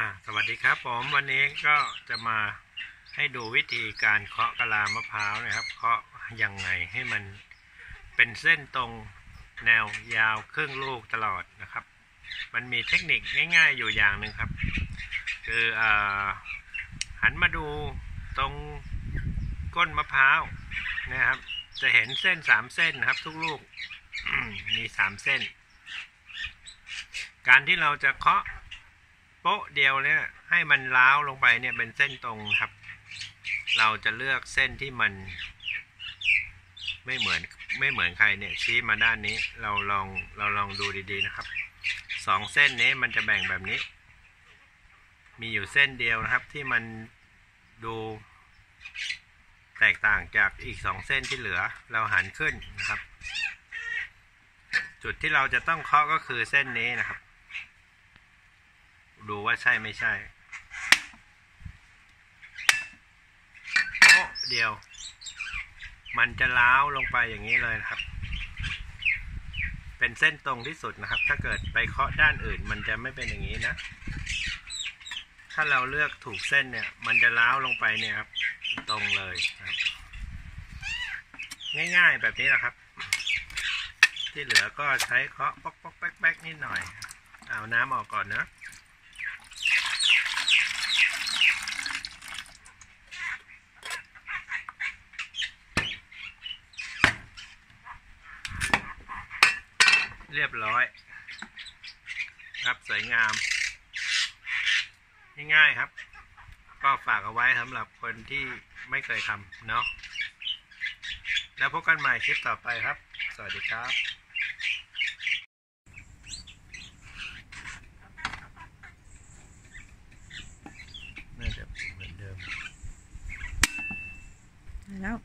อ่าสวัสดีครับผมวันนี้ก็จะมาให้ดูวิธีการเคาะกะลามะพร้าวนะครับ เคาะยังไงให้มันเป็นเส้นตรงแนวยาวครึ่งลูกตลอดนะครับ มันมีเทคนิคง่ายๆอยู่อย่างหนึ่งครับ คืออหันมาดูตรงก้นมะพร้าวนะครับ จะเห็นเส้นสามเส้นนะครับ ทุกลูกมีสามเส้น การที่เราจะเคาะ โป๊ะเดียวเนี่ยให้มันล้าวลงไปเนี่ยเป็นเส้นตรงครับ เราจะเลือกเส้นที่มัน ไม่เหมือนไม่เหมือนใครเนี่ยชี้มาด้านนี้เราลองเราลองดูดีๆนะครับสองเส้นนี้มันจะแบ่งแบบนี้ มีอยู่เส้นเดียวนะครับที่มันดูแตกต่างจากอีกสองเส้นที่เหลือเราหันขึ้นนะครับ จุดที่เราจะต้องเคาะก็คือเส้นนี้นะครับ ดูว่าใช่ไม่ใช่โอ้เดียว มันจะล้าวลงไปอย่างนี้เลยนะครับ เป็นเส้นตรงที่สุดนะครับ ถ้าเกิดไปเคาะด้านอื่น มันจะไม่เป็นอย่างนี้นะ ถ้าเราเลือกถูกเส้นเนี่ย มันจะล้าวลงไปเนี่ยครับ ตรงเลยครับ ง่ายๆแบบนี้แหละครับ ที่เหลือก็ใช้เคาะป๊อกป๊อกแป๊กแป๊กนิดหน่อยเอาน้ำออกก่อนนะ เรียบร้อย ครับสวยงาม ง่ายๆครับ ก็ฝากเอาไว้สำหรับคนที่ไม่เคยทำเนาะแล้วพบกันใหม่คลิปต่อไปครับ สวัสดีครับน่าจะเหมือนเดิมแล้ว